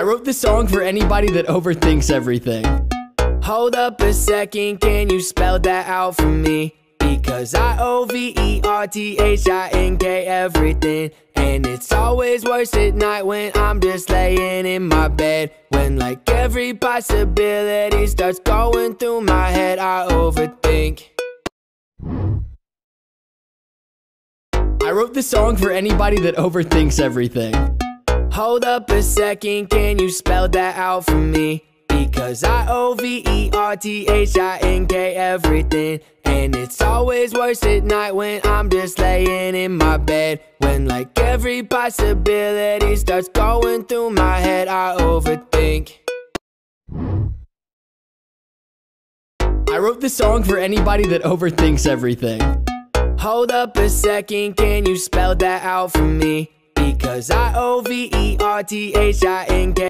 I wrote this song for anybody that overthinks everything. Hold up a second, can you spell that out for me? Because I O V E R T H I N K everything. And it's always worse at night when I'm just laying in my bed. When like every possibility starts going through my head, I overthink. I wrote this song for anybody that overthinks everything. Hold up a second, can you spell that out for me? Because I O V E R T H I N K everything. And it's always worse at night when I'm just laying in my bed. When like every possibility starts going through my head, I overthink. I wrote this song for anybody that overthinks everything. Hold up a second, can you spell that out for me? Because I O V E R T H I N K